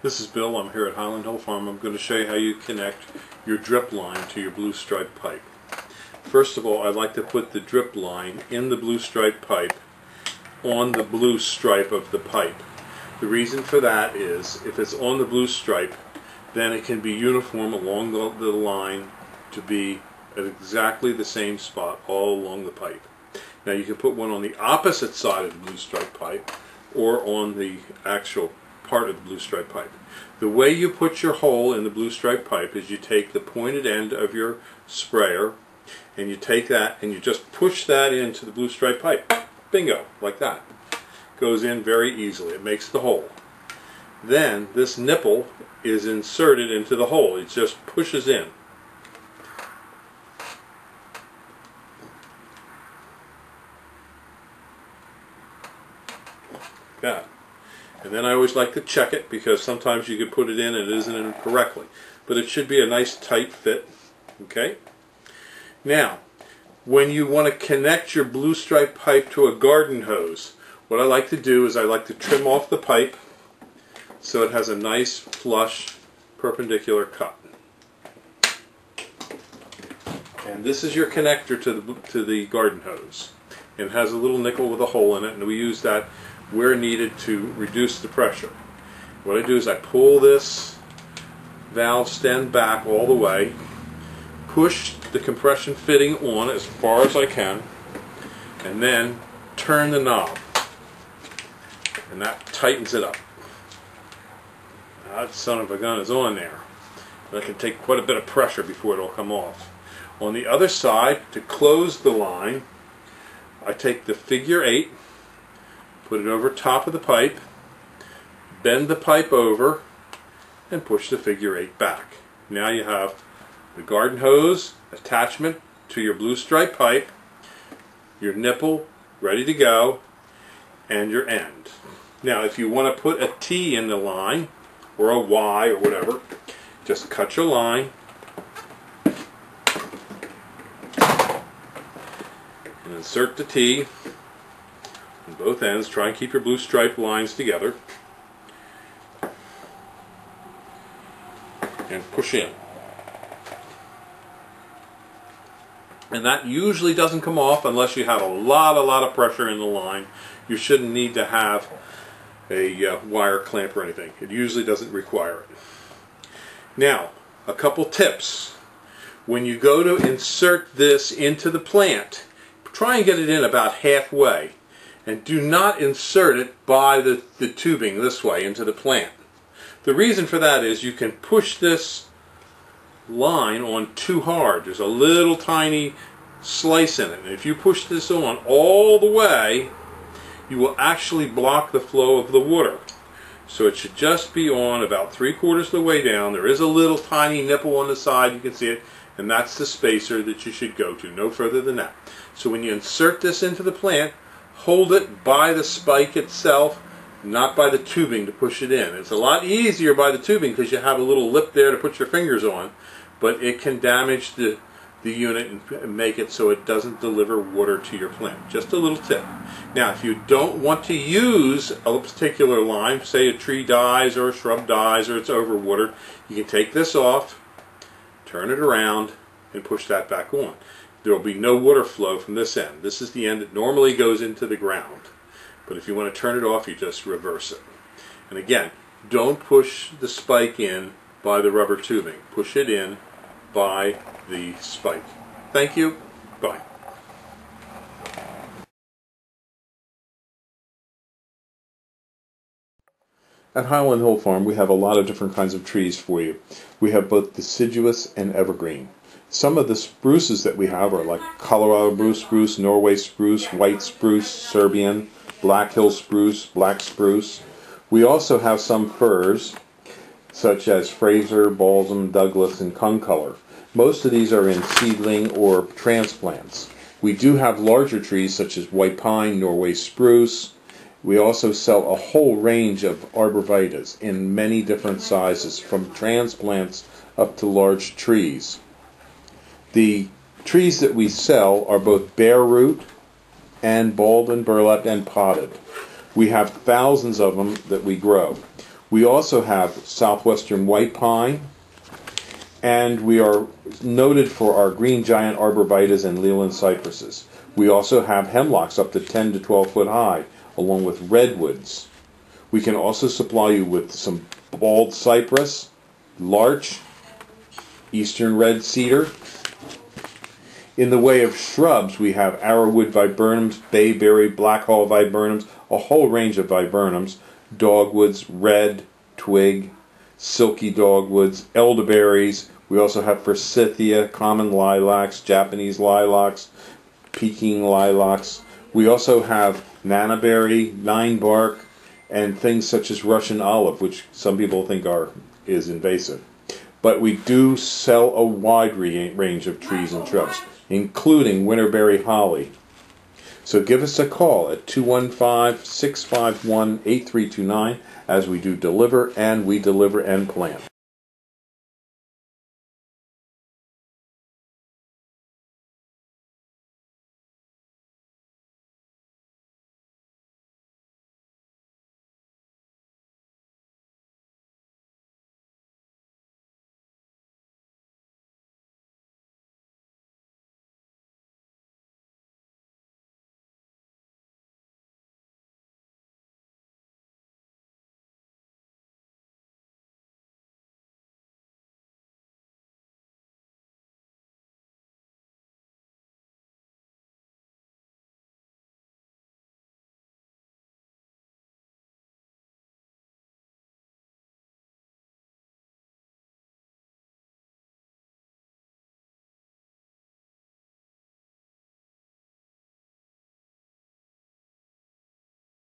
This is Bill. I'm here at Highland Hill Farm. I'm going to show you how you connect your drip line to your blue stripe pipe. First of all, I like to put the drip line in the blue stripe pipe on the blue stripe of the pipe. The reason for that is if it's on the blue stripe, then it can be uniform along the, the line to be at exactly the same spot all along the pipe. Now you can put one on the opposite side of the blue stripe pipe or on the actual part of the blue stripe pipe. The way you put your hole in the blue stripe pipe is you take the pointed end of your sprayer and you take that and you just push that into the blue stripe pipe. Bingo, like that. Goes in very easily. It makes the hole. Then this nipple is inserted into the hole. It just pushes in. that. And then I always like to check it because sometimes you could put it in and it isn't in correctly. But it should be a nice tight fit. Okay? Now, when you want to connect your blue stripe pipe to a garden hose, what I like to do is I like to trim off the pipe so it has a nice flush perpendicular cut. And this is your connector to the, to the garden hose. It has a little nickel with a hole in it and we use that where needed to reduce the pressure. What I do is I pull this valve stem back all the way, push the compression fitting on as far as I can, and then turn the knob. And that tightens it up. That son of a gun is on there. That can take quite a bit of pressure before it'll come off. On the other side, to close the line, I take the figure eight put it over top of the pipe, bend the pipe over, and push the figure eight back. Now you have the garden hose attachment to your blue stripe pipe, your nipple ready to go, and your end. Now if you want to put a T in the line, or a Y or whatever, just cut your line, and insert the T both ends. Try and keep your blue stripe lines together. And push in. And that usually doesn't come off unless you have a lot, a lot of pressure in the line. You shouldn't need to have a uh, wire clamp or anything. It usually doesn't require it. Now, a couple tips. When you go to insert this into the plant, try and get it in about halfway and do not insert it by the, the tubing this way into the plant. The reason for that is you can push this line on too hard. There's a little tiny slice in it. And if you push this on all the way, you will actually block the flow of the water. So it should just be on about three quarters of the way down. There is a little tiny nipple on the side, you can see it, and that's the spacer that you should go to, no further than that. So when you insert this into the plant, hold it by the spike itself, not by the tubing to push it in. It's a lot easier by the tubing because you have a little lip there to put your fingers on, but it can damage the, the unit and make it so it doesn't deliver water to your plant. Just a little tip. Now, if you don't want to use a particular line, say a tree dies or a shrub dies or it's overwatered, you can take this off, turn it around, and push that back on there will be no water flow from this end. This is the end that normally goes into the ground. But if you want to turn it off, you just reverse it. And again, don't push the spike in by the rubber tubing. Push it in by the spike. Thank you. Bye. At Highland Hill Farm, we have a lot of different kinds of trees for you. We have both deciduous and evergreen. Some of the spruces that we have are like Colorado blue spruce, Norway spruce, white spruce, Serbian, Black Hill spruce, black spruce. We also have some firs, such as Fraser, balsam, Douglas, and concolor. Most of these are in seedling or transplants. We do have larger trees such as white pine, Norway spruce. We also sell a whole range of arborvitaes in many different sizes, from transplants up to large trees. The trees that we sell are both bare root and balled and burlapped and potted. We have thousands of them that we grow. We also have southwestern white pine, and we are noted for our green giant arborvitaes and Leyland cypresses. We also have hemlocks up to 10 to 12 foot high, along with redwoods. We can also supply you with some bald cypress, larch, eastern red cedar. In the way of shrubs, we have arrowwood viburnums, bayberry, blackhaw viburnums, a whole range of viburnums, dogwoods, red, twig, silky dogwoods, elderberries. We also have forsythia, common lilacs, Japanese lilacs, Peking lilacs. We also have nannyberry, nine bark, and things such as Russian olive, which some people think are is invasive. But we do sell a wide range of trees and shrubs, including winterberry holly. So give us a call at 215 651 8329 as we do deliver and we deliver and plant.